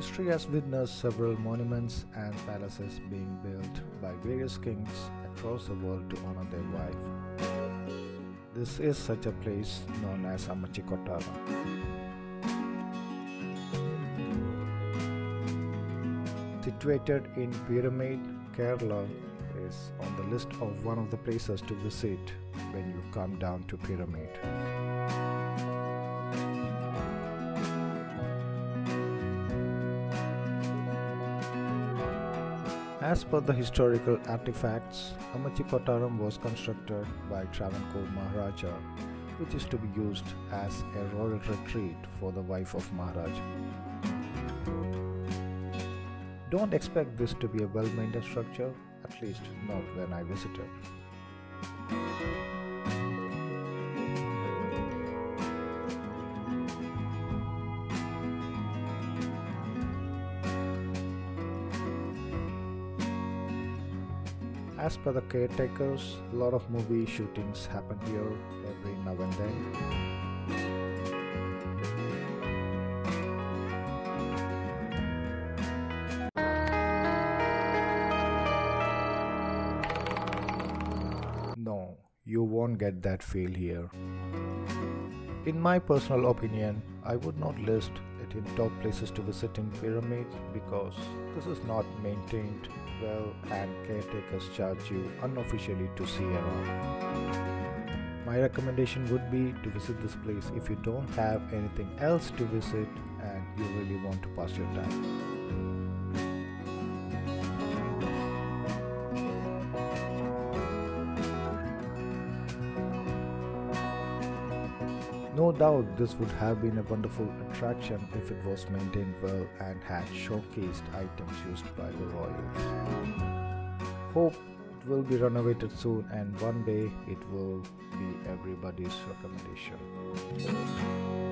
History has witnessed several monuments and palaces being built by various kings across the world to honor their wife. This is such a place known as Ammachi Kottaram. Situated in Peerumade, Kerala, is on the list of one of the places to visit when you come down to Peerumade. As per the historical artifacts, Ammachi Kottaram was constructed by Travancore Maharaja, which is to be used as a royal retreat for the wife of Maharaja. Don't expect this to be a well-maintained structure, at least not when I visited. As per the caretakers, a lot of movie shootings happen here every now and then. No, you won't get that feel here. In my personal opinion, I would not list it in top places to visit in pyramids because this is not maintained well and caretakers charge you unofficially to see around. My recommendation would be to visit this place if you don't have anything else to visit and you really want to pass your time. No doubt this would have been a wonderful attraction if it was maintained well and had showcased items used by the royals. Hope it will be renovated soon and one day it will be everybody's recommendation.